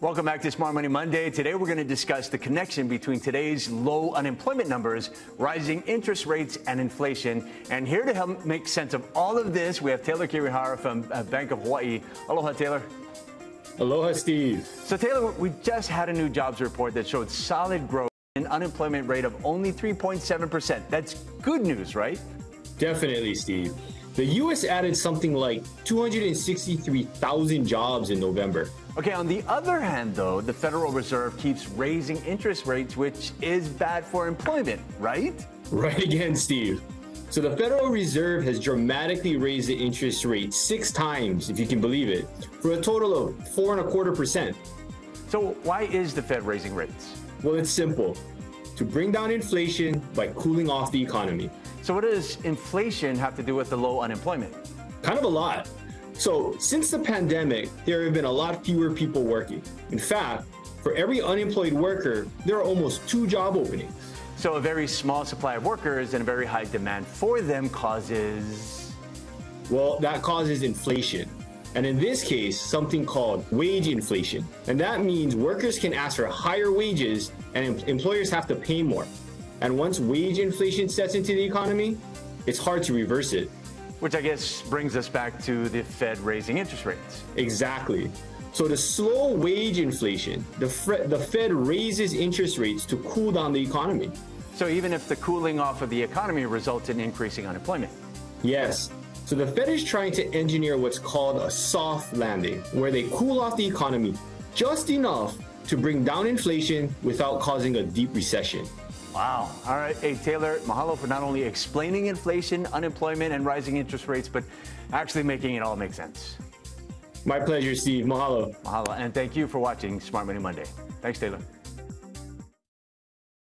Welcome back to Smart Money Monday. Today we're going to discuss the connection between today's low unemployment numbers, rising interest rates, and inflation. And here to help make sense of all of this, we have Taylor Kirihara from uh, Bank of Hawaii. Aloha, Taylor. Aloha, Steve. So, Taylor, we just had a new jobs report that showed solid growth, an unemployment rate of only 3.7%. That's good news, right? Definitely, Steve. The U.S. added something like 263,000 jobs in November. Okay, on the other hand, though, the Federal Reserve keeps raising interest rates, which is bad for employment, right? Right again, Steve. So the Federal Reserve has dramatically raised the interest rate six times, if you can believe it, for a total of four and a quarter percent. So why is the Fed raising rates? Well, it's simple to bring down inflation by cooling off the economy. So, what does inflation have to do with the low unemployment? Kind of a lot. So, since the pandemic, there have been a lot fewer people working. In fact, for every unemployed worker, there are almost two job openings. So, a very small supply of workers and a very high demand for them causes. Well, that causes inflation. And in this case, something called wage inflation. And that means workers can ask for higher wages and em- employers have to pay more. And once wage inflation sets into the economy, it's hard to reverse it. Which I guess brings us back to the Fed raising interest rates. Exactly. So to slow wage inflation, the, the Fed raises interest rates to cool down the economy. So even if the cooling off of the economy results in increasing unemployment. Yes. So the Fed is trying to engineer what's called a soft landing, where they cool off the economy just enough to bring down inflation without causing a deep recession. Wow. All right. Hey, Taylor, mahalo for not only explaining inflation, unemployment, and rising interest rates, but actually making it all make sense. My pleasure, Steve. Mahalo. Mahalo. And thank you for watching Smart Money Monday. Thanks, Taylor.